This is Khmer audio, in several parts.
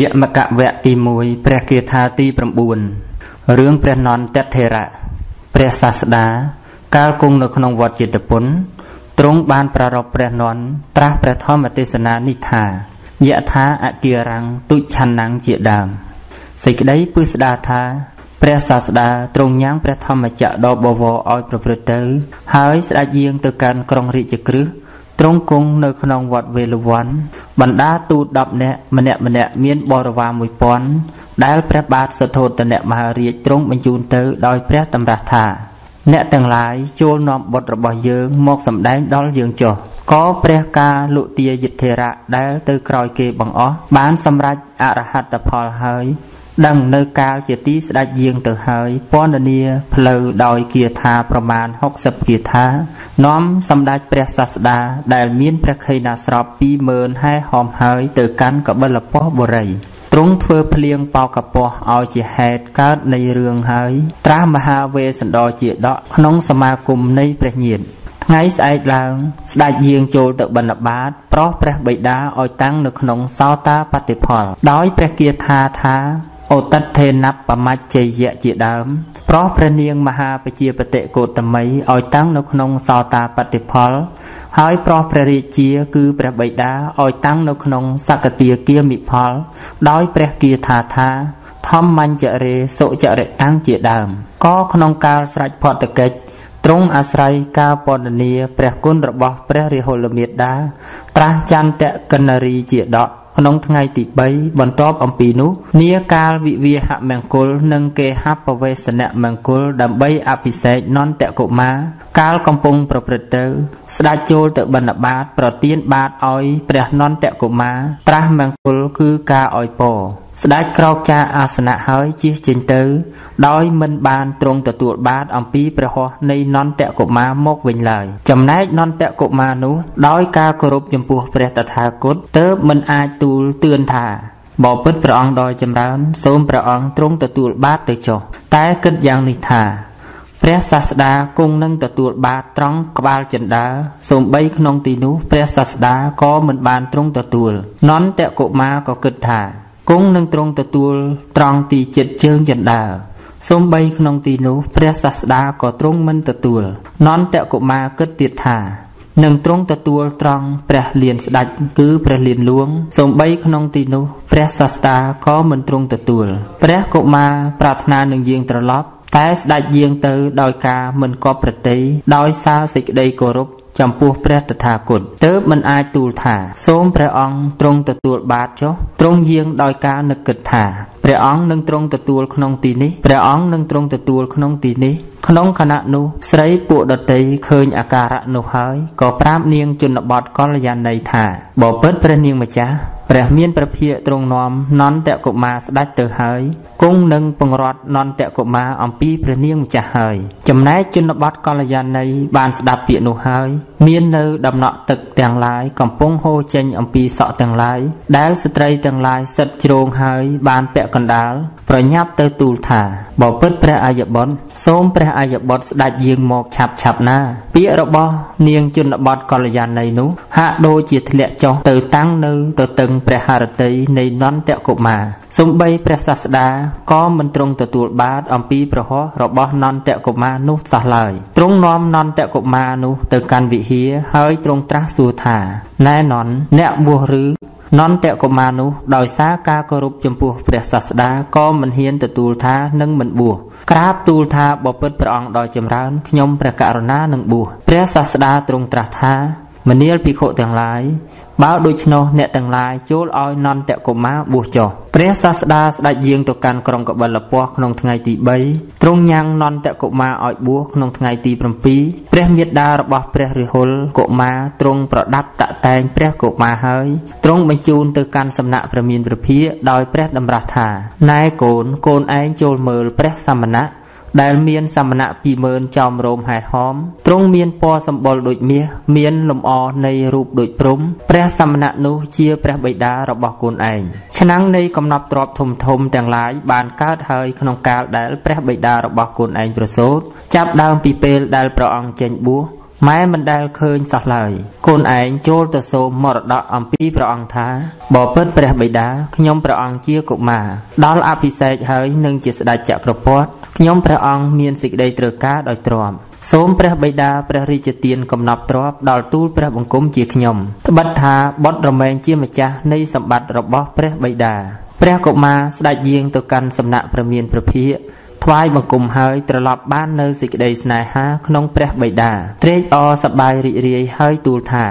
យមកវៈទី1ព្រះគាថាទី9រឿងព្រះនន្តថេរៈព្រះសាស្តាកាលគង់នៅក្នុងវត្តចេតពុនទ្រង់បានប្រារព្ធព្រះនន្តត្រាស់ព្រះធម្មទេសនានេះថាយថាអគិរាំងទុច្ឆានាំងជាដើមសេចក្តីពឹស្ដាថាព្រះសាស្តាទ្រង់ញ៉ាំងព្រះធម្មចក្រដ៏បវរឲ្យប្រព្រឹត្តទៅ ហើយស្ដេចយាងទៅកាន់ក្រុងរាជក្រឹស ទ្រង់គង់នៅក្នុងវត្តវេលវ័នបណ្ដាទូត10នាក់ម្នាក់ម្នាក់មានបរិវារ1000ដែលព្រះបាទសទ្ធោទនៈមហារាជទ្រង់បញ្ជូនទៅដោយព្រះតម្រាស់ថា អ្នកទាំងឡាយចូលនាំបុត្ររបស់យើងមកសម្ដែងដល់យើងចុះក៏ព្រះកាលុទាយិទ្ធិរៈដែលទៅក្រោយគេបង្អស់បានសម្រេចអរហត្តផលហើយ ដឹងនៅកាលជាទីស្ដេចយាងទៅហើយពណ៌នាផ្លូវដោយគាថាប្រមាណ60គាថានាំសម្ដេចព្រះសាស្តាដែលមានព្រះខេណាស្រប20000ហែហោមហើយទៅកាន់កបិលពោះបុរីទ្រង់ធ្វើភ្លៀងបោកកពោះឲ្យជាហេតុកើតនៃរឿងហើយ ត្រាស់មហាវេសន្តរជាដកក្នុងសមាគមនៃព្រះញាតថ្ងៃស្អែកឡើង ស្ដេចយាងចូលទៅបិណ្ឌបាត ប្រោសព្រះបិតាឲ្យតាំងនៅក្នុងសោតាបតិផល ដោយព្រះគាថាថា អូតិតថេណបមច្ចយៈជាដើម ប្រោសព្រះនាងមហាបជាបតិកោតមីឲ្យតាំងនៅក្នុងសោតាបតិផល ហើយប្រោសព្រះរាជា គឺព្រះបិតាឲ្យតាំងនៅក្នុងសកតិគាមិផល ដោយព្រះគាថាថាធម្មញ្ចរេសុចរិតាំងជាដើមក៏ក្នុងកាលស្រេចផតកិច្ចទ្រង់អាស្រ័យការពណ៌នាព្រះគុណរបស់ព្រះរាហុលមេត្តាត្រាស់ចន្ទកណរីជាដក ក្នុងថ្ងៃទី3បន្ទាប់អំពីនោះនាកាលវិវាហមង្គល និងគេហបវេសនមង្គល ដើម្បីអភិសេកនន្តកុមារកាលកំពុងប្រព្រឹត្តទៅ ស្ដេចចូលទៅបណ្ឌបាត ប្រទានបាតឲ្យព្រះនន្តកុមារត្រាស់មង្គលគឺការឲ្យពរស្ដេចក្រោកចាអាសនៈហើយជិះចេញទៅ ដោយមិនបានទ្រង់ទទួលបានអំពីព្រះហស្ថនៃនន្តកុមារមកវិញឡើយចំណែកនន្តកុមារនោះដោយការគោរពចំពោះព្រះតថាគតទើបមិនអាចទូលទឿនថាបបិទ្ធព្រះអង្គដោយចម្រើន សូមព្រះអង្គទ្រង់ទទួលបាតទៅចុះតែគិតយ៉ាងនេះថាព្រះសាស្តាគង់នឹងទទួលបាតត្រង់ក្បាលចិន្តាសូម្បីក្នុងទីនោះព្រះសាស្តាក៏មិនបានទ្រង់ទទួលនន្តកុមារក៏គិតថាគង់នឹងទ្រង់ទទួលត្រង់ទីចិត្តជើងចន្ទាសំបីក្នុងទីនោះព្រះសាស្តាក៏ទ្រង់មិនទទួល នន្តកុមារគិតទៀតថា នឹងទ្រង់ទទួលត្រង់ព្រះលៀនស្ដេចគឺព្រះលៀនលួងសំបីក្នុងទីនោះព្រះសាស្តាក៏មិនទ្រង់ទទួលព្រះកុមារប្រាថ្នានឹងយាងត្រឡប់តែស្ដេចយាងទៅដោយការមិនគប់ប្រតិដោយសារសេចក្តីគោរពចំពោះព្រះតថាគតទើបមិនអាចទូលថា សូមព្រះអង្គទ្រង់ទទួលបាតចុះទ្រង់យាងដោយការនឹកគិតថា ព្រះអង្គនឹងទ្រង់ទទួលក្នុងទីនេះព្រះអង្គនឹងទ្រង់ទទួលក្នុងទីនេះក្នុងខណៈនោះស្រីពួកដតីឃើញអាការៈនោះហើយក៏ប្រាប់នាងជនបទកល្យាណីថាបើពិតព្រះនាងម្ចាស់ ព្រះមានព្រះភិយទ្រង់នាំនន្តកុមារស្ដេចទៅហើយគង់នឹងពង្រត់នន្តកុមារអំពីព្រះនាងម្ចាស់ហើយ ចំណែកជនបទកល្យាណីបានស្ដាប់ពាក្យនោះហើយ មាននៅដំណក់ទឹកទាំងឡាយកំពុងហូរចេញអំពីសក់ទាំងឡាយដែលស្ត្រីទាំងឡាយសិតជ្រងហើយ បានពាក់កណ្ដាល ប្រញាប់ទៅទូលថាបើពិតព្រះអាយបុត្រសូមព្រះអាយបុត្រស្ដេចយាងមកឆាប់ឆាប់ណា ពាក្យរបស់នាងជនបទកល្យាណីនោះហាក់ដូចជាធ្លាក់ចុះទៅតាំងនៅទៅតឹងព្រះハរតីនៃនន្តកុមារសំបីព្រះសាស្តាក៏មិនទ្រង់ទទួលបាតអំពីប្រហោះរបស់នន្តកុមារនោះសោះឡើយទ្រង់នាំនន្តកុមារនោះទៅកាន់វិហារហើយទ្រង់ត្រាស់សួរថាណែននអ្នកបួសឬនន្តកុមារនោះដោយសារការគោរពចំពោះព្រះសាស្តាក៏មិនហ៊ានទទួលថានឹងមិនបួសក្រាបទូលថាបពិតព្រះអង្គដ៏ចម្រើនខ្ញុំព្រះករុណានឹងបួសព្រះសាស្តាទ្រង់ត្រាស់ថាមនាលភិក្ខុទាំងឡាយ បើដូច្នោះអ្នកទាំងឡាយចូលឲ្យនន្តកុមារបួសចុះព្រះសាស្តាស្ដេចយាងទៅកាន់ក្រុងកបិលពស្តុក្នុងថ្ងៃទី3ទ្រង់ញ៉ាំងនន្តកុមារឲ្យបួសក្នុងថ្ងៃទី7ព្រះមេដារបស់ព្រះរាហុលកុមារទ្រង់ប្រដាប់តាក់តែងព្រះកុមារហើយទ្រង់បញ្ជូនទៅកាន់សំណាក់ព្រះមានព្រះភិយដោយព្រះតម្រាស់ថាណែកូនកូនឯងចូលមើលព្រះសមណៈ ដែលមានសមណៈ20000ចោមរោមហែហោមទ្រង់មានពណ៌សម្បុរដូចមាសមានលំអនៃរូបដូចព្រំព្រះសមណៈនោះជាព្រះបិតារបស់កូនឯងឆ្នាំងនៃកំណប់ទ្របធំធំទាំងឡាយបានកើតហើយក្នុងកាលដែលព្រះបិតារបស់កូនឯងប្រសូតចាប់ដើមពីពេលដែលព្រះអង្គចេញបួស ម៉ែមិនដែលឃើញសោះឡើយ កូនឯងចូលទៅសូមមរតកអំពីព្រះអង្គថាបបិទ្ធព្រះបិតាខ្ញុំព្រះអង្គជាកុមារដល់អភិសេកហើយនឹងជាស្ដេចចក្រពត្តិខ្ញុំព្រះអង្គមានសេចក្តីត្រូវការដោយទ្រាំសូមព្រះបិតាព្រះរាជទានកំណប់ទ្រព្យដល់ទូលព្រះបង្គំជាខ្ញុំត្បិតថាបុត្ររមែងជាម្ចាស់នៃសម្បត្តិរបស់ព្រះបិតាព្រះកុមារស្ដេចយាងទៅកាន់សំណាក់ព្រះមានព្រះភិក្ខ ថ្វាយបង្គំហើយត្រឡប់បាននៅសេចក្តីស្នេហាក្នុងព្រះបិតាត្រេកអរសប្បាយរីករាយហើយទូលថា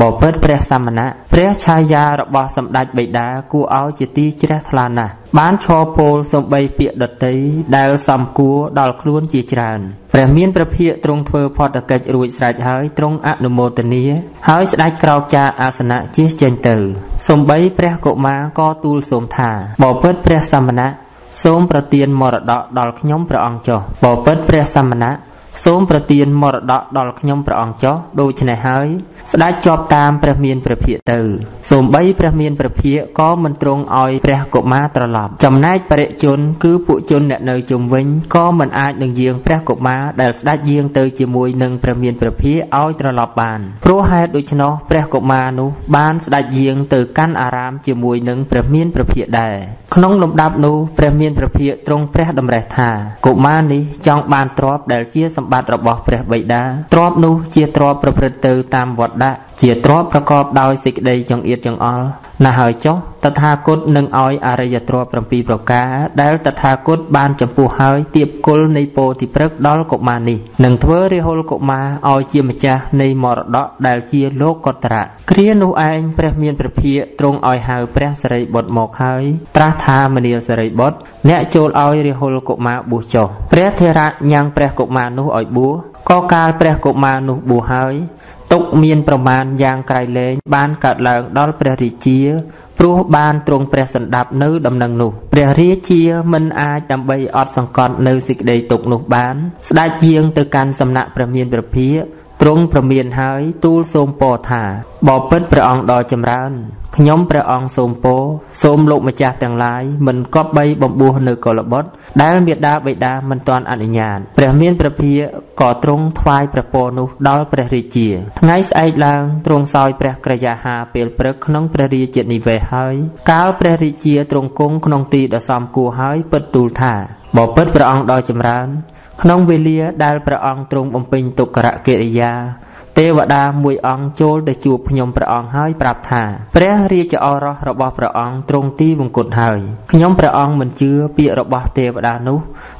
បបិទ្ធព្រះសមណៈព្រះឆាយារបស់សម្ដេចបិតាគួរឲ្យជាទីជ្រះថ្លាណាស់បានឈរពោលសំបីពាក្យដតីដែលសំគួរដល់ខ្លួនជាច្រើនព្រះមានព្រះភិក្ខទ្រង់ធ្វើផតកិច្ចរួចស្រេចហើយទ្រង់អនុមោទនាហើយស្ដេចក្រោកចាកអាសនៈជិះចេញទៅសំបីព្រះកុមារក៏ទូលសូមថាបបិទ្ធព្រះសមណៈ សូមប្រទានមរតកដល់ខ្ញុំព្រះអង្គចុះបបិទ្ធព្រះសមណៈ សូមប្រទានមរតកដល់ខ្ញុំព្រះអង្គចុះដូច្នេះហើយ ស្ដេចជាប់តាមព្រះមានព្រះភិក្ខទៅសូម្បីព្រះមានព្រះភិក្ខក៏មិនទ្រង់ឲ្យព្រះកុមារត្រឡប់ចំណែកបរិជន គឺពួកជនអ្នកនៅជុំវិញក៏មិនអាចនឹងយាងព្រះកុមារដែលស្ដេចយាងទៅជាមួយនឹងព្រះមានព្រះភិក្ខឲ្យត្រឡប់បានព្រោះហេតុដូច្នោះព្រះកុមារនោះបានស្ដេចយាងទៅកាន់អារាមជាមួយនឹងព្រះមានព្រះភិក្ខដែរក្នុងលំដាប់នោះព្រះមានព្រះភិក្ខទ្រង់ព្រះតម្រេះថាកុមារនេះចង់បានទ្រព្យដែលជាសម្បត្តិរបស់ព្រះបិតាទ្រព្យនោះជាទ្រព្យប្រព្រឹត្តទៅតាមវត្តដាក់ជាទ្រព្យប្រកបដោយសេចក្តីចង្អៀតចង្អល់ណាស់ហើយចុះតថាគតនឹងឲ្យអរិយទ្រព្យ7ប្រការដែលតថាគតបានចំពោះហើយទៀបគុលនៃពោធិព្រឹកដល់កុមារនេះនឹងធ្វើរាហុលកុមារឲ្យជាម្ចាស់នៃមរតកដែលជាលោកកតរៈគ្រានោះឯងព្រះមានព្រះភិក្ខទ្រង់ឲ្យហៅព្រះសរិបុត្រមកហើយត្រាស់ថាមនាលសរិបុត្រអ្នកចូលឲ្យរាហុលកុមារបួសចុះព្រះធរៈញ៉ាំងព្រះកុមារនោះឲ្យបួសក៏កាលព្រះកុមារនោះបួសហើយទុកមានប្រមាណយ៉ាងក្រៃលែងបានកើតឡើងដល់ព្រះរាជា ព្រោះបានទ្រង់ព្រះសន្តាប់នៅដំណឹងនោះព្រះរាជាមិនអាចដើម្បីអត់សង្កត់នៅសេចក្តីទុកនោះបាន ស្ដេចយាងទៅកាន់សំណាក់ព្រះមានព្រះភិក្ខ ទ្រង់ប្រមានហើយទូលសូមពរថាបបិទ្ធព្រះអង្គដ៏ចម្រើនខ្ញុំព្រះអង្គសូមពោសូមលោកម្ចាស់ទាំងឡាយមិនគប្បីបំពោះនៅកុលបុត្រដែលមេដាបិតាមិនទាន់អនុញ្ញាតព្រះមានព្រះភិយក៏ទ្រង់ថ្វាយព្រះពរនោះដល់ព្រះរាជា ថ្ងៃស្អែកឡើងទ្រង់សោយព្រះក្រយាហាពេលព្រឹកក្នុងព្រះរាជនិវេសហើយកាលព្រះរាជាទ្រង់គង់ក្នុងទីដ៏សមគួរហើយពិតទូលថាបបិទ្ធព្រះអង្គដ៏ចម្រើន ក្នុងវេលាដែលព្រះអង្គទ្រង់បំពេញទុក្ករកិរិយា ទេវតាមួយអង្គចូលទៅជួបខ្ញុំព្រះអង្គហើយប្រាប់ថាព្រះរាជឱរសរបស់ព្រះអង្គទ្រង់ទីវង្គតហើយខ្ញុំព្រះអង្គមិនជឿពាក្យរបស់ទេវតានោះ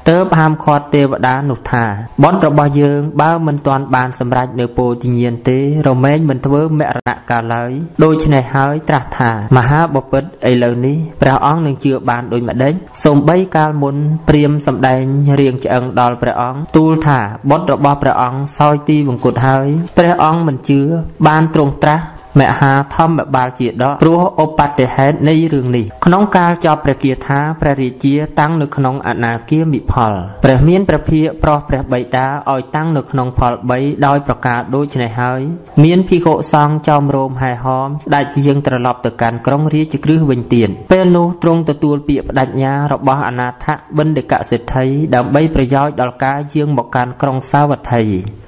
ទើបហាមឃាត់ទេវតានោះថាបនរបស់យើងបើមិនទាន់បានសម្រេចនៅពោធិញ្ញាណទេរមែងមិនធ្វើមរណកាលឡើយដូច្នេះហើយត្រាស់ថាមហាបពិតឥឡូវនេះព្រះអង្គនឹងជឿបានដូចម្ដេចសូម្បីកាលមុនព្រាមសម្ដែងរៀងឆ្អឹងដល់ព្រះអង្គទូលថាបុត្ររបស់ព្រះអង្គសោយទីវង្គតហើយព្រះអង្គមិនជឿបានទ្រង់ត្រាស់មហាធម្មបាលជាដកព្រោះឧបតិហេតុនៃរឿងនេះក្នុងកាលចប់ព្រះគាថាព្រះរាជាតាំងនៅក្នុងអនាគាមិផលព្រះមានព្រះភិក្ខប្រោះព្រះបិតាឲ្យតាំងនៅក្នុងផល3ដោយប្រការដូចនេះហើយ មានភិក្ខុសង្ឃចោមរោមហែហោមស្ដេចយាងត្រឡប់ទៅកាន់ក្រុងរាជក្រឹសវិញទៀតពេលនោះទ្រង់ទទួលពាក្យបដិញ្ញារបស់អនាថបណ្ឌិកសិទ្ធិដើម្បីប្រយោជន៍ដល់ការយាងមកកាន់ក្រុងសាវត្ថី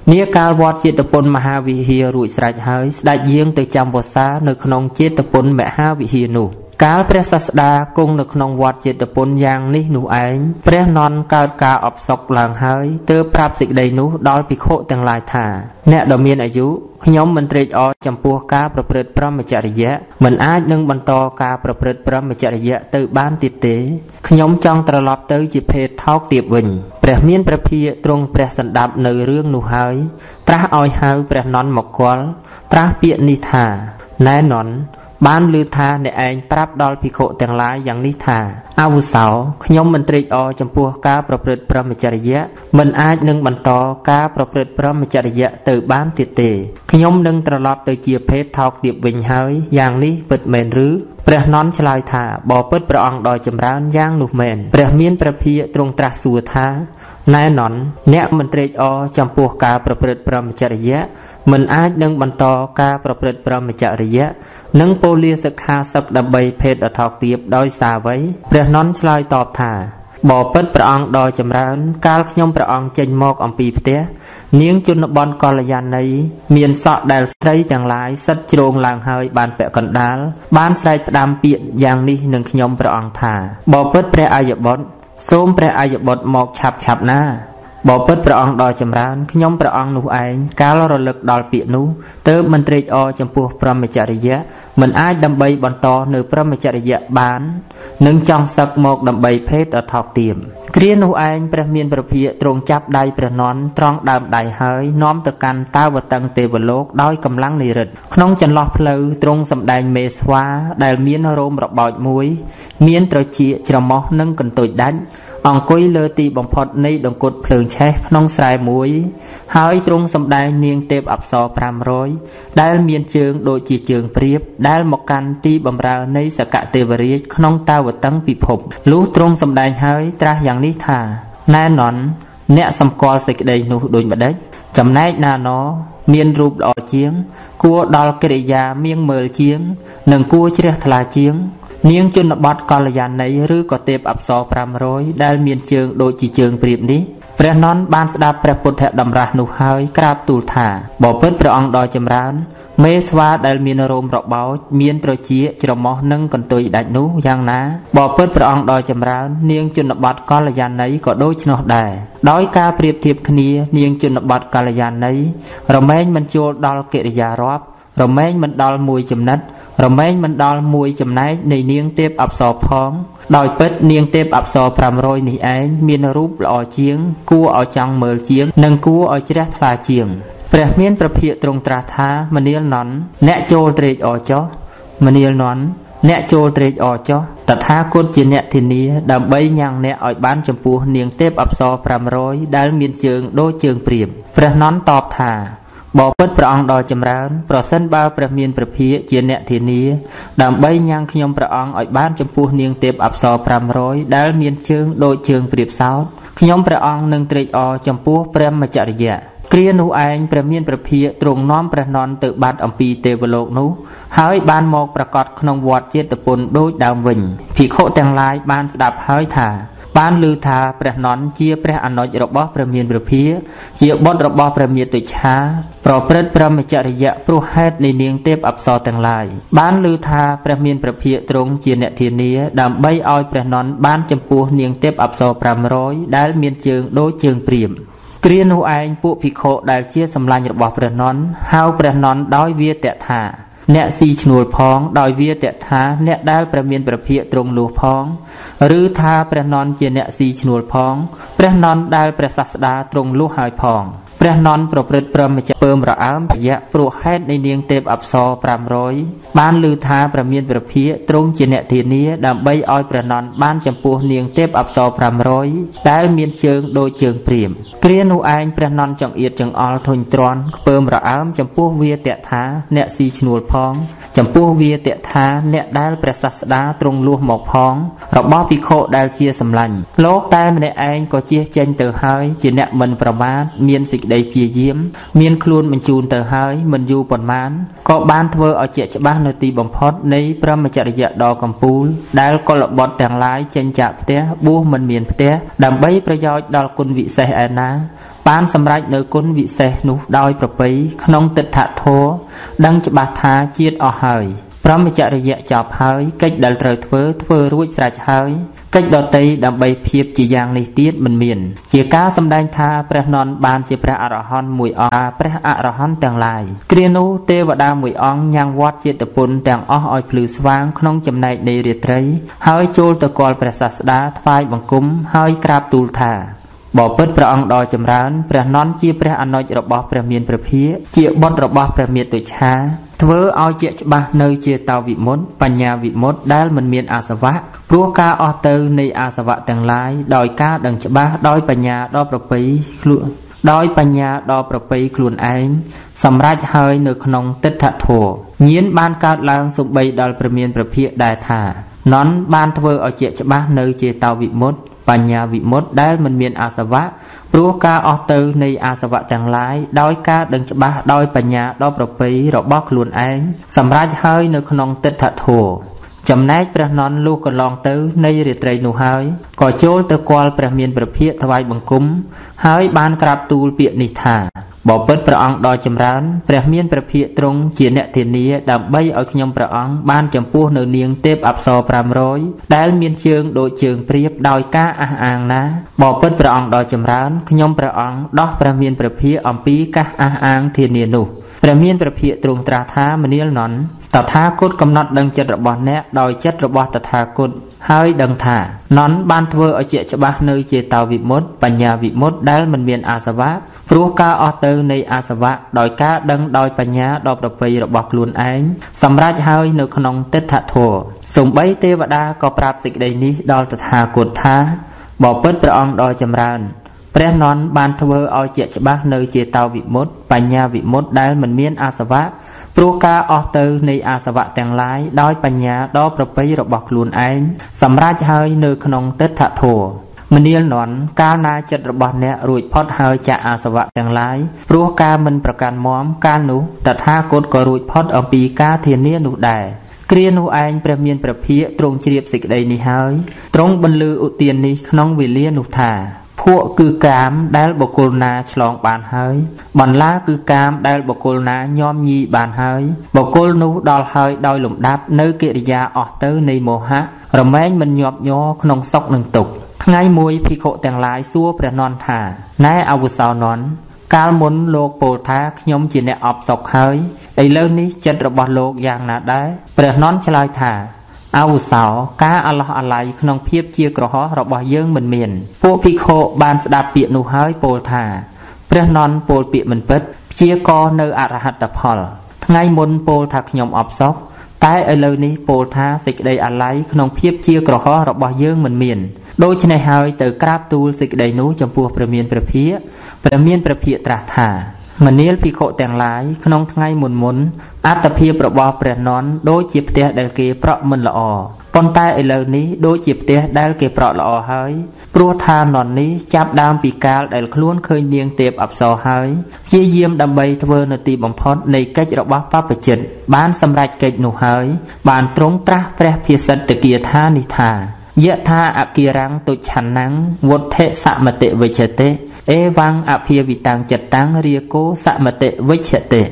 នាកាលវត្តចេតពុនមហាវិហាររួចស្រេចហើយស្ដេចយាងទៅចាំវសានៅក្នុងចេតពុនមហាវិហារនោះ កាលព្រះសាស្តាគង់នៅក្នុងវត្តចេតពុនយ៉ាងនេះនោះឯងព្រះនន់កើតការអបសុកឡើងហើយទើបប្រាប់សេចក្តីនោះដល់ភិក្ខុទាំងឡាយថា អ្នកដ៏មានអាយុខ្ញុំមិនត្រេកអរចំពោះការប្រព្រឹត្តព្រហ្មចរិយៈមិនអាចនឹងបន្តការប្រព្រឹត្តព្រហ្មចរិយៈទៅបានទៀតទេខ្ញុំចង់ត្រឡប់ទៅជាភេទថោកទាបវិញព្រះមានព្រះភិយទ្រង់ព្រះសន្តាប់នៅរឿងនោះហើយត្រាស់ឲ្យហៅព្រះនន់មកគាល់ត្រាស់ពាក្យនេះថាណែនន់ បានឮថាអ្នកឯងប្រាប់ដល់ភិក្ខុទាំងឡាយយ៉ាងនេះថាអវុសោខ្ញុំមិនត្រេកអរចំពោះការប្រព្រឹត្តព្រហ្មចរិយៈមិនអាចនឹងបន្តការប្រព្រឹត្តព្រហ្មចរិយៈទៅបានទៀតទេខ្ញុំនឹងត្រឡប់ទៅជាភេទថោកទាបវិញហើយយ៉ាងនេះពិតមែនឬព្រះនន់ឆ្លើយថាបបិទ្ធព្រះអង្គដ៏ចម្រើនយ៉ាងនោះមែនព្រះមានព្រះភិយទ្រង់ត្រាស់សួរថាណែនន់អ្នកមិនត្រេកអរចំពោះការប្រព្រឹត្តព្រហ្មចរិយៈ មិនអាចនឹងបន្តការប្រព្រឹត្តព្រហ្មចរិយៈនិងពោលាសិក្ខាសឹកដើម្បីភេទអថោកទាបដោយសារអ្វីព្រះនន់ឆ្លើយតបថាបបិទ្ធព្រះអង្គដ៏ចម្រើន កាលខ្ញុំព្រះអង្គចេញមកអំពីផ្ទះនាងជនបនកល្យាណីមានសក់ដែលស្រីទាំងឡាយសិតជ្រងឡើងហើយបានពាក់កណ្ដាលបានស្រែកផ្ដាំពាក្យយ៉ាងនេះនឹងខ្ញុំព្រះអង្គថាបបិទ្ធព្រះអាយបុត្រសូមព្រះអាយបុត្រមកឆាប់ឆាប់ណា បបិទ្ធព្រះអង្គដ៏ចម្រើនខ្ញុំព្រះអង្គនោះឯងកាលរលឹកដល់ពាក្យនោះទើបមិនត្រេកអរចំពោះព្រមចរិយៈមិនអាចដើម្បីបន្តនៅព្រមចរិយៈបាននឹងចង់សឹកមកដើម្បីភេទអថោកទៀមគ្រានោះឯងព្រះមានព្រះភិយទ្រង់ចាប់ដៃព្រះនន់ត្រង់ដើមដៃហើយនាំទៅកាន់តាវតឹងទេវលោកដោយកម្លាំងនិរិទ្ធក្នុងចន្លោះផ្លូវទ្រង់សម្ដែងមេស្វាដែលមានរោមរបោចមួយ មានត្រចៀកច្រមុះនិងកន្ទុយដាច់ អង្គុយលើទីបំផុតនៃដង្គត់ភ្លើងឆេះក្នុងស្រែមួយ ហើយទ្រង់សម្ដែងនាងទេពអប្សរ500ដែលមានជើងដូចជាជើងព្រាប ដែលមកកាន់ទីបំរើនៃសកទេវរាជក្នុងតាវតឹងពិភពលុះទ្រង់សម្ដែងហើយត្រាស់យ៉ាងនេះថាណែននអ្នកសម្គាល់សេចក្តីនោះដូចម្ដេចចំណែកណាណមានរូបល្អជាង គួរដល់កិរិយាមៀងមើលជាង និងគួរជ្រះថ្លាជាង នាងជនបទកល្យាណីឬក៏ទេពអប្សរ500ដែលមានជើងដូចជាជើងព្រាបនេះព្រះនន់បានស្ដាប់ព្រះពុទ្ធតម្រាស់នោះហើយក្រាបទូលថាបបិទ្ធព្រះអង្គដ៏ចម្រើន មេស្វាដែលមានរោមរបោចមានត្រចៀកច្រមុះនិងកន្ទុយដាច់នោះយ៉ាងណាបបិទ្ធព្រះអង្គដ៏ចម្រើន នាងជនបទកល្យាណីក៏ដូចនោះដែរដោយការប្រៀបធៀបគ្នា នាងជនបទកល្យាណីរមែងមិនចូលដល់កិរិយារាប់ រមែងមិនដល់មួយចំណិតរមែងមិនដល់មួយចំណែកនៃនាងទេពអប្សរផង ដោយពិតនាងទេពអប្សរ500នេះឯងមានរូបល្អជាង គួរឲ្យចង់មើលជាង និងគួរឲ្យជ្រះថ្លាជាងព្រះមានប្រភិយទ្រង់ត្រាស់ថាមនាលនន់អ្នកចូលត្រេកអរចុះមនាលនន់អ្នកចូលត្រេកអរចុះតថាគតជាអ្នកធានាដើម្បីញ៉ាំងអ្នកឲ្យបានចំពោះនាងទេពអប្សរ500ដែលមានជើងដូចជើងព្រាបព្រះនន់តបថា បបិទ្ធព្រះអង្គដ៏ចម្រើនប្រសិនបើព្រះមានព្រះភិយជាអ្នកធានា ដើម្បីញ៉ាំងខ្ញុំព្រះអង្គឲ្យបានចំពោះនាងទេពអប្សរ500ដែលមានជើងដូចជើងព្រាបសោតខ្ញុំព្រះអង្គនឹងត្រេកអរចំពោះព្រះមច្ចរិយៈគ្រានោះឯងព្រះមានព្រះភិយទ្រង់នាំព្រះនន់ទៅបាត់អំពីទេវលោកនោះ ហើយបានមកប្រកាសក្នុងវត្តចេតពុនដូចដើមវិញភិក្ខុទាំងឡាយបានស្ដាប់ហើយថា បានឮថាព្រះនន់ជាព្រះអនុជរបស់ព្រះមានព្រះភាជាបុត្ររបស់ព្រះមាតុច្ឆាប្រព្រឹត្តព្រមចរិយៈព្រោះហេតុនៃនាងទេពអប្សរទាំងឡាយបានឮថាព្រះមានព្រះភាទ្រង់ជាអ្នកធានា ដើម្បីឲ្យព្រះនន់បានចំពោះនាងទេពអប្សរ500ដែលមានជើងដូចជើងព្រាមគ្រានោះឯងពួកភិក្ខុដែលជាសម្លាញ់របស់ព្រះនន់ហៅព្រះនន់ដោយវាតថា អ្នកស៊ីឈ្នួលផង ដោយវាតថា អ្នកដែលព្រះមានព្រះភិយទ្រង់លួសផង ឬថាព្រះនន់ជាអ្នកស៊ីឈ្នួលផងព្រះនន់ដែលព្រះសាស្តាទ្រង់លួសហើយផង ព្រះនន់ប្រព្រឹត្តព្រមចពើមរអើមភយៈព្រោះហេតុនៃនាងទេពអប្សរ500បានឮថាព្រះមានព្រះភិយទ្រង់ជាអ្នកធានាដើម្បីឲ្យព្រះនន់បានចំពោះនាងទេពអប្សរ500ដែលមានជើងដូចជើងព្រាមគ្រានោះឯងព្រះនន់ចង្អៀតចង្អល់ធុញទ្រាន់ខ្ពើមរអើមចំពោះវាតថា អ្នកស៊ីឈ្នួលផង ចំពោះវាតថាអ្នកដែលព្រះសាស្តាទ្រង់លួសមកផង របស់ភិក្ខុដែលជាសម្លាញ់លោកតែម្នាក់ឯងក៏ជៀសចេញទៅហើយជាអ្នកមិនប្រមាទមានសេចក្តីព្យាយាម មានខ្លួនបញ្ជូនទៅហើយមិនយូរប៉ុន្មានក៏បានធ្វើឲ្យជាក់ច្បាស់នៅទីបំផុតនៃព្រមចរិយៈដ៏កំពូល ដែលកុលបុត្រទាំងឡាយចេញចាកផ្ទះបួសមិនមានផ្ទះដើម្បីប្រយោជន៍ដល់គុណវិសេសឯណាបានសម្រេចនៅគុណវិសេសនោះដោយប្រពៃក្នុងទិដ្ឋធរដឹងច្បាស់ថាជាតិអស់ហើយព្រមចរិយៈចប់ហើយកិច្ចដែលត្រូវធ្វើធ្វើរួចស្រេចហើយ កិច្ចដតីដើម្បីភាពជាយ៉ាងនេះទៀតមិនមាន ជាការសម្ដែងថាព្រះនន់បានជាព្រះអរហន្តមួយអង្គព្រះអរហន្តទាំងឡាយគ្រានោះទេវតាមួយអង្គញ៉ាំងវត្តចេតពុនទាំងអស់ឲ្យភ្លឺស្វាងក្នុងចំណែកនៃរាត្រី ហើយចូលទៅគាល់ព្រះសាស្តាថ្វាយបង្គំហើយក្រាបទូលថា បបិទ្ធព្រះអង្គដ៏ចម្រើនព្រះនន់ជាព្រះអនុជរបស់ព្រះមានព្រះភិយជាបុត្ររបស់ព្រះមាតុច្ឆាធ្វើឲ្យជាច្បាស់នៅជាតវិមុតបញ្ញាវិមុតដែលមិនមានអាសវៈព្រោះការអស់ទៅនៃអាសវៈទាំងឡាយដោយការដឹងច្បាស់ដោយបញ្ញាដ៏ប្រពៃខ្លួនដោយបញ្ញាដ៏ប្រពៃខ្លួនឯងសម្រេចហើយនៅក្នុងទិដ្ឋធัวញៀនបានកើតឡើងសំបីដល់ព្រះមានព្រះភិយដែរថានន់បានធ្វើឲ្យជាច្បាស់នៅជាតវិមុត បញ្ញាវិមុតដែលមិនមានអាសវៈព្រោះការអស់ទៅនៃអាសវៈទាំងឡាយដោយការដឹងច្បាស់ដោយបញ្ញាដ៏ប្រពៃរបស់ខ្លួនឯងសម្រាប់ហើយនៅក្នុងទិដ្ឋធัวចំណែកព្រះនន់លុះកន្លងទៅនៃរាត្រីនោះហើយក៏ចូលទៅគាល់ព្រះមានព្រះភិក្ខថ្វាយបង្គំហើយបានក្រាបទូលពាក្យនេះថា បបិទ្ធព្រះអង្គដ៏ចម្រើនព្រះមានព្រះភិក្ខទ្រង់ជាអ្នកធានាដើម្បីឲ្យខ្ញុំព្រះអង្គបានចំពោះនៅនាងទេពអប្សរ500ដែលមានជើងដូចជើងព្រាបដោយការអះអាងណាបបិទ្ធព្រះអង្គដ៏ចម្រើនខ្ញុំព្រះអង្គដោះព្រះមានព្រះភិក្ខអំពីការអះអាងធានានោះព្រះមានព្រះភិក្ខទ្រង់ត្រាស់ថាមនាលនន់តថាគតកំណត់ដឹងចិត្តរបស់អ្នកដោយចិត្តរបស់តថាគតហើយដឹងថានន់បានធ្វើឲ្យជាច្បាស់នៅចេតោវិមុតបញ្ញាវិមុតដែលមិនមានអាសវៈ ព្រោះការអស់ទៅនៃអាសវៈដោយការដឹងដោយបញ្ញាដ៏ប្រពៃរបស់ខ្លួនឯងសម្រាប់ហើយនៅក្នុងទិដ្ឋធម៌សំបីទេវតាក៏ប្រាប់សេចក្តីនេះដល់តថាគតថាបបិទ្ធព្រះអង្គដ៏ចម្រើនព្រះនន់បានធ្វើឲ្យជាច្បាស់នៅចេតោវិមុតបញ្ញាវិមុតដែលមិនមានអាសវៈព្រោះការអស់ទៅនៃអាសវៈទាំងឡាយដោយបញ្ញាដ៏ប្រពៃរបស់ខ្លួនឯងសម្រាប់ហើយនៅក្នុងទិដ្ឋធម៌ មនាលនន់កាលណាចិត្តរបស់អ្នករួចផុតហើយចាក់អាសវៈទាំងឡាយព្រោះការមិនប្រកាន់មមកាលនោះតថាគតក៏រួចផុតអំពីការធានានោះដែរគ្រានោះឯងព្រះមានព្រះភិក្ខទ្រង់ជ្រាបសេចក្តីនេះហើយទ្រង់បន្លឺឧទាននេះក្នុងវេលានោះថាភក់គឺកាមដែលបុគ្គលណាឆ្លងបានហើយ បន្លាគឺកាមដែលបុគ្គលណាញោមញីបានហើយបុគ្គលនោះដល់ហើយដោយលំដាប់នៅកិរិយាអស់ទៅនៃមោហៈរមែងមិនញាប់ញ័រក្នុងសុខនិងទុក្ខ ថ្ងៃមួយភិក្ខុទាំងឡាយសួរព្រះនន្ទថាណែអវុសោនន្ទកាលមុនលោកពោលថាខ្ញុំជាអ្នកអបសុខហើយឥឡូវនេះចិត្តរបស់លោកយ៉ាងណាដែរព្រះនន្ទឆ្លើយថាអវសោការអឡោះអាល័យក្នុងភាពជាក្រហោះរបស់យើងមិនមាន ពួកភិក្ខុបានស្ដាប់ពាក្យនោះហើយពោលថាព្រះនន់ពោលពាក្យមិនពិតព្យាករនៅអរហត្តផល ថ្ងៃមុនពោលថាខ្ញុំអបសោក តែឥឡូវនេះពោលថាសេចក្តីអាល័យក្នុងភាពជាក្រហោះរបស់យើងមិនមានដូច្នេះហើយទៅក្រាបទូលសេចក្តីនោះចំពោះព្រះមានព្រះភិក្ខព្រះមានព្រះភិក្ខត្រាស់ថាមនាលភិក្ខុទាំងឡាយក្នុងថ្ងៃមុនមុនអត្តភាពរបស់ព្រះនន់ដូចជាផ្ទះដែលគេប្រក់មិនល្អ ប៉ុន្តែឥឡូវនេះដូចជាផ្ទះដែលគេប្រក់ល្អហើយព្រោះថានន់នេះចាប់ដើមពីកាលដែលខ្លួនឃើញនាងទេពអប្សរហើយព្យាយាមដើម្បីធ្វើនៅទីបំផុតនៃកិច្ចរបស់បព្វជិតបានសម្រេចកិច្ចនោះហើយបានទ្រង់ត្រាស់ព្រះភិសិទ្ធគាថានេះថាយថាអគិរੰទុច្ឆន្នੰវុទ្ធិសមតិវិជ្ជតិអេវੰអភិវិតាំងចិត្តੰរាគោសមតិវិជ្ជតិ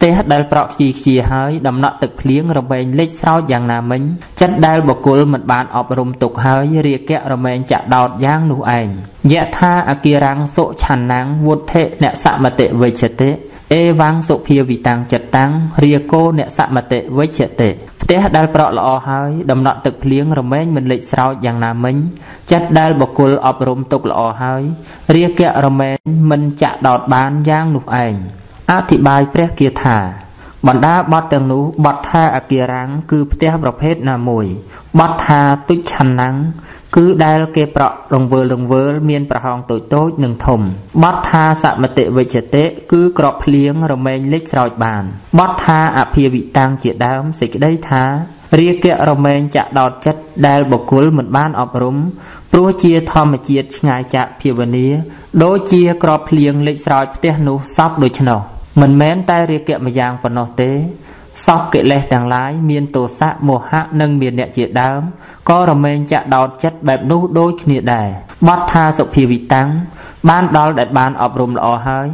ផ្ទះដែលប្រក់ខ្ជីខ្ជាហើយដំណក់ទឹកភ្លៀងរមែងលេចស្រោចយ៉ាងណាមិញចិត្តដែលបកុលមិនបានអប់រំទុកហើយរាគៈរមែងចាក់ដោតយ៉ាងនោះឯងយថាអគិរੰសុឆន្នੰវុទ្ធិអ្នកសមតិវិជ្ជតិអេវੰសុភាវិតាំងចិត្តੰរាគោអ្នកសមតិវិជ្ជតិផ្ទះដែលប្រក់ល្អហើយដំណក់ទឹកភ្លៀងរមែងមិនលេចស្រោចយ៉ាងណាមិញចិត្តដែលបកុលអប់រំទុកល្អហើយរាគៈរមែងមិនចាក់ដោតបានយ៉ាងនោះឯង អធិប្បាយព្រះគាថាបណ្ដាបទទាំងនោះបទថាអគារាំងគឺផ្ទះប្រភេទណាមួយបទថាទុច្ឆន្នំគឺដែលគេប្រក់រង្វើលរង្វើលមានប្រហោងតូចតូចនិងធំបទថាសមតិវិជ្ជតិគឺក្របភ្លៀងរមែងលេចស្រោចបានបទថាអភិវិតាំងជាដើមសេចក្តីថារាគៈរមែងចាក់ដោតចិត្តដែលបុគ្គលមិនបានអប់រំព្រោះជាធម្មជាតិឆ្ងាយចាកភាវនាដូចជាក្របភ្លៀងលេចស្រោចផ្ទះនោះសពដូច្នោះ មិនមែនតែរាគៈម្យ៉ាងប៉ុណ្ណោះទេសពកិលេសទាំងឡាយមានទោសៈមោហៈនិងមានអ្នកជាដើមក៏រមែងចាក់ដោតចិត្តបែបនោះដូចគ្នាដែរបទថាសុភាវិតាំងបានដល់ដែលបានអប់រំល្អហើយ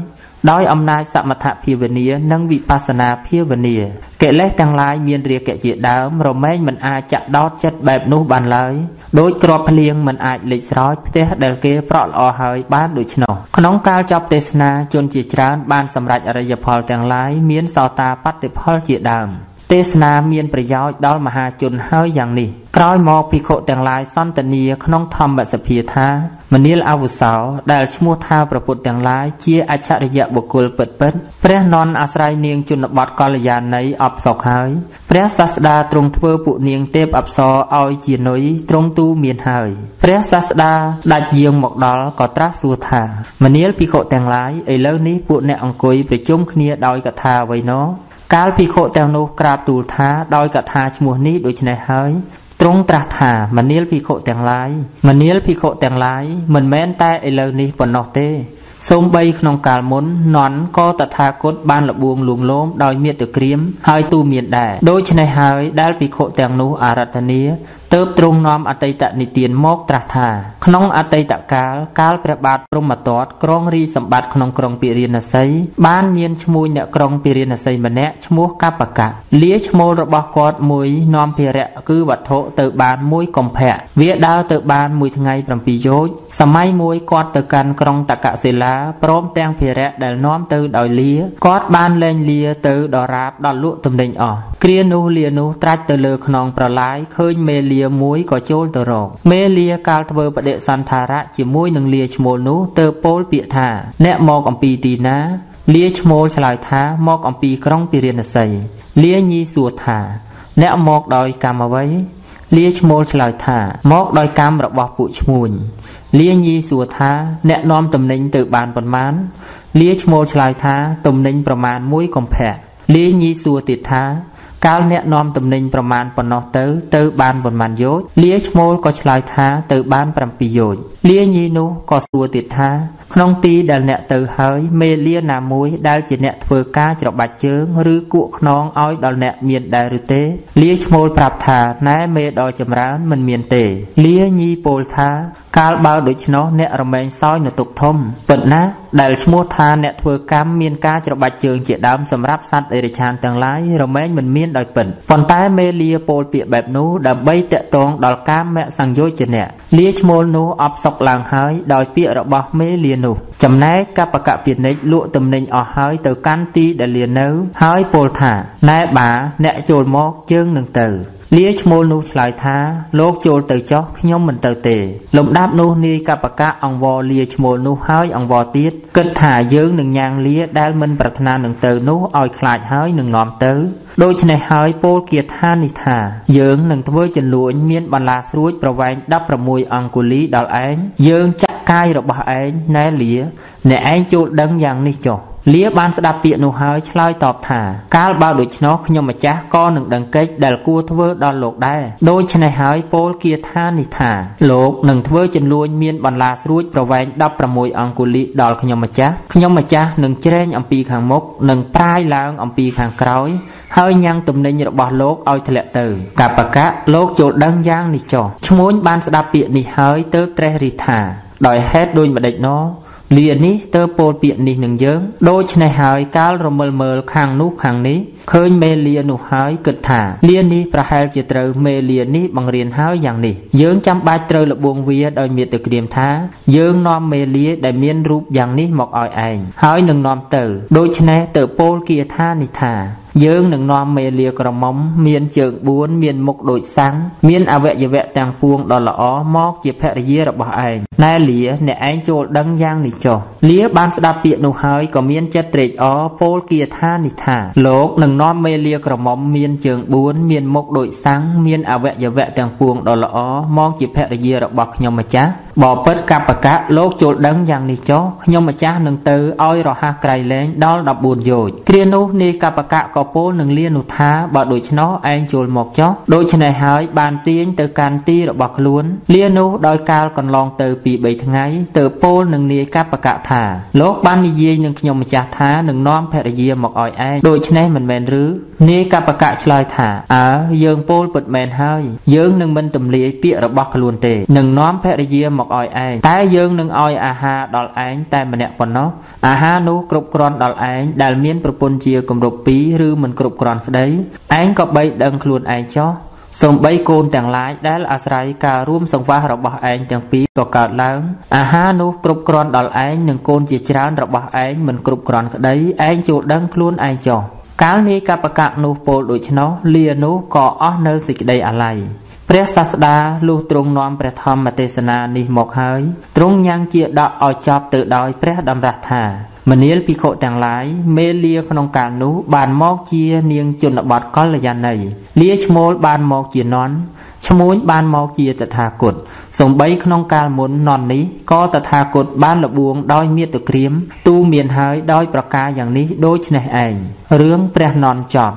ដោយអំណាចសមថភាវនានិងវិបស្សនាភាវនាកិលេសទាំងឡាយមានរាគៈជាដើមរមែងមិនអាចចាក់ដោតចិត្តបែបនោះបានឡើយដោយក្របភ្លៀងមិនអាចលេចស្រោចផ្ទះដែលគេប្រក់ល្អហើយបានដូច្នោះក្នុងកាលចប់ទេសនាជនជាច្រើនបានសម្រេចអរិយផលទាំងឡាយមានសោតាបត្តិផលជាដើម ទេសនាមានប្រយោជន៍ដល់មហាជនហើយយ៉ាងនេះក្រោយមកភិក្ខុទាំងឡាយសន្ទនាក្នុងធម្មសភាថាមនាលអវុសោដែលឈ្មោះថាប្រពុតទាំងឡាយជាអច្ឆរិយបុគ្គលពិតពិតព្រះននអាស្រ័យនាងជនបទកល្យាណីអបសុខហើយព្រះសាស្តាទ្រង់ធ្វើពួកនាងទេពអប្សរឲ្យជានុយទ្រង់ទូមានហើយព្រះសាស្តាស្ដេចយាងមកដល់ក៏ត្រាស់សួរថាមនាលភិក្ខុទាំងឡាយឥឡូវនេះពួកអ្នកអង្គុយប្រជុំគ្នាដោយកថាអ្វីណោ កាលភិក្ខុទាំងនោះក្រាបទូលថាដោយកថាឈ្មោះនេះដូច្នេះហើយទ្រង់ត្រាស់ថាមនាលភិក្ខុទាំងឡាយមនាលភិក្ខុទាំងឡាយមិនមែនតែឥឡូវនេះប៉ុណ្ណោះទេសូម្បីក្នុងកាលមុននន់ក៏តថាគតបានលបួងលួងលោមដោយមេត្តាក្រៀមហើយទូមានដែរដូច្នេះហើយដែលភិក្ខុទាំងនោះអារតនា ទើបទ្រង់នាំអតីតនិទានមកត្រាស់ថាក្នុងអតីតកាលកាលព្រះបាទព្រហ្មទត្តគ្រងរាជសម្បត្តិក្នុងក្រុងពិរិណសីបានមានឈ្មោះអ្នកក្រុងពិរិណសីម្នាក់ឈ្មោះកបកៈលាឈ្មោលរបស់គាត់មួយនាំភារៈគឺវត្ថុទៅបានមួយកុម្ភៈវាដើរទៅបានមួយថ្ងៃ7យោជសម័យមួយគាត់ទៅកាន់ក្រុងតកសិលាព្រមទាំងភារៈដែលនាំទៅដោយលាគាត់បានលែងលាទៅដរាបដល់លក់ទំនិញអស់គ្រានោះលានោះត្រាច់ទៅលើខ្នងប្រឡាយឃើញមេលាមួយក៏ចូលទៅរកមេលាកាលធ្វើបដិសន្ធារៈជាមួយនឹងលាឈ្មោលនោះទៅពោលពាក្យថាអ្នកមកអំពីទីណាលាឈ្មោលឆ្លើយថាមកអំពីក្រុងពិរិណសីលាញីសួរថា អ្នកមកដោយកម្មអ្វីលាឈ្មោលឆ្លើយថាមកដោយកម្មរបស់ពួកឈ្មួញលាញីសួរថា អ្នកនាំតំណែងទៅបានប៉ុន្មានលាឈ្មោលឆ្លើយថាតំណែងប្រមាណ1កំភៈលាញីសួរទៀតថា កាលអ្នកនាំទំនិញប្រមាណប៉ុណ្ណោះទៅទៅបានប៉ុន្មានយោជលាឈ្មោលក៏ឆ្លើយថាទៅបាន7យោជលាញីនោះក៏សួរទៀតថាក្នុងទីដែលអ្នកទៅហើយមេលាណាមួយដែលជាអ្នកធ្វើការច្របាច់ជើងឬគក់ខ្នងឲ្យដល់អ្នកមានដែរឬទេ លាឈ្មោលប្រាប់ថាណែមេដ៏ចម្រើនមិនមានទេ លាញីពោលថា កាលបើដូច្នោះអ្នករមែងសោយនៅទុកធំពិតណា ដែលឈ្មោះថាអ្នកធ្វើកម្មមានការច្របាច់ជើងជាដើមសម្រាប់សត្វអេរិឆានទាំងឡាយរមែងមិនមានដោយពិតប៉ុន្តែមេលាពោលពាក្យបែបនោះដើម្បីតាក់ទងដល់កាមសង្យោជនៈលាឈ្មោលនោះអបសុកឡើងហើយដោយពាក្យរបស់មេលានោះចំណែកកបកពិនិចលក់ទំនិញអស់ហើយទៅកាន់ទីដែលលានៅ ហើយពោលថាណែបាអ្នកចូលមកជើងនឹងទៅ លាឈ្មោលនោះឆ្លើយថាលោកចូលទៅចោះខ្ញុំមិនទៅទេ លំដាប់នោះនាយកបកៈអង្វរលាឈ្មោលនោះហើយអង្វរទៀតគិតថាយើងនឹងញ៉ាងលាដែលមិនប្រាថ្នានឹងទៅនោះឲ្យខ្លាចហើយនឹងនាំទៅដូច្នេះហើយពោលគាថានេះថាយើងនឹងធ្វើចលួញមានបន្លាស្រួចប្រវែង16អង្គុលីដល់ឯងយើងចាក់កាយរបស់ឯងណែលាអ្នកឯងចូលដឹងយ៉ាងនេះចុះ លាបានស្ដាប់ពាក្យនោះហើយឆ្លើយតបថាកាលបើដូច្នោះខ្ញុំម្ចាស់ក៏នឹងដឹងកិច្ចដែលគួរធ្វើដល់លោកដែរដូច្នេះហើយពោលគាថានេះថាលោកនឹងធ្វើចំនួនមានបន្លាស្រួចប្រវែង16អង្គុលីដល់ខ្ញុំម្ចាស់ខ្ញុំម្ចាស់នឹងជ្រែងអំពីខាងមុខនិងប្រាយឡើងអំពីខាងក្រោយហើយញ៉ាំងទំនិញរបស់លោកឲ្យធ្លាក់ទៅកបកៈលោកចូលដឹងយ៉ាងនេះចុះឈ្មួញបានស្ដាប់ពាក្យនេះហើយទៅត្រេះរិះថាដោយហេតុដូចម្ដេចណោ លានេះទៅពោលពាក្យនេះនឹងយើងដូច្នេះហើយកាលរមិលមើលខាងនោះខាងនេះឃើញមេលានោះហើយគិតថាលានេះប្រហែលជាត្រូវមេលានេះបង្រៀនហើយយ៉ាងនេះយើងចាំបាច់ត្រូវលបួងវាដោយមានតែក្រៀមថា យើងនាំមេលាដែលមានរូបយ៉ាងនេះមកឲ្យឯងហើយនឹងនាំទៅដូច្នេះទៅពោលគាថានេះថា យើងនឹងនាំមេលាក្រមុំមានជើង4មានមុខដូចសាំងមានអវយវៈទាំងពួងដ៏ល្អមកជាភរិយារបស់ឯងណែលាអ្នកឯងចូលដឹងយ៉ាងនេះចុះលាបានស្ដាប់ពាក្យនោះហើយក៏មានចិត្តត្រេកអរពោលគាថានេះថាលោកនឹងនាំមេលាក្រមុំមានជើង4មានមុខដូចសាំងមានអវយវៈទាំងពួងដ៏ល្អមកជាភរិយារបស់ខ្ញុំម្ចាស់បបិទ្ធកបកៈលោកចូលដឹងយ៉ាងនេះចុះខ្ញុំម្ចាស់នឹងទៅឲ្យរហ័សក្រៃលែងដល់14យោជគ្រានោះនាយកបកៈក៏ពោលនឹងលានោះថាបើដូច្នោះឯងចូលមកចុះដូច្នេះហើយបានទាញទៅកាន់ទីរបស់ខ្លួន លានោះដោយកាលកន្លងទៅពី3ថ្ងៃទៅពោលនឹងនាយកបកៈថាលោកបាននិយាយនឹងខ្ញុំម្ចាស់ថានឹងនាំភរិយាមកឲ្យឯងដូច្នេះមិនមែនឬនាយកបកៈឆ្លើយថាអើយើងពោលពិតមែនហើយយើងនឹងមិនទម្លាយពាក្យរបស់ខ្លួនទេនឹងនាំភរិយាមកឲ្យឯងតែយើងនឹងឲ្យអាហារដល់ឯងតែម្នាក់ប៉ុណ្ណោះអាហារនោះគ្រប់គ្រាន់ដល់ឯងដែលមានប្រពន្ធជាគម្រប់2ឬមិនគ្រប់គ្រាន់ក្តីឯងក៏បីដឹងខ្លួនឯងចោះសំបីកូនទាំងឡាយដែលអាស្រ័យការរួមសង្វាសរបស់ឯងទាំងពីរក៏កើតឡើងអាហារនោះគ្រប់គ្រាន់ដល់ឯងនិងកូនជាច្រើនរបស់ឯងមិនគ្រប់គ្រាន់ក្តីឯងចូលដឹងខ្លួនឯងចោះ កាលនាយកបកៈនោះពោលដូច្នោះលានោះក៏អស់នៅសេចក្តីអាល័យព្រះសាស្តាលុះទ្រង់នាំព្រះធម្មទេសនានេះមកហើយទ្រង់ញ៉ាំងជាដកឲ្យចប់ទៅដោយព្រះតម្រាស់ថាមនាលភិក្ខុទាំងឡាយមេលាក្នុងកាលនោះបានមកជានាងជនបទកល្យាណីលាឈ្មោលបានមកជានន់ ឈ្មួញបានមកជាតថាគតសំបីក្នុងកាលមុននន់នេះក៏តថាគតបានលបួងដោយមេត្តាក្រៀមទូមានហើយដោយប្រការយ៉ាងនេះដូចនេះឯងរឿងព្រះនន់ចប់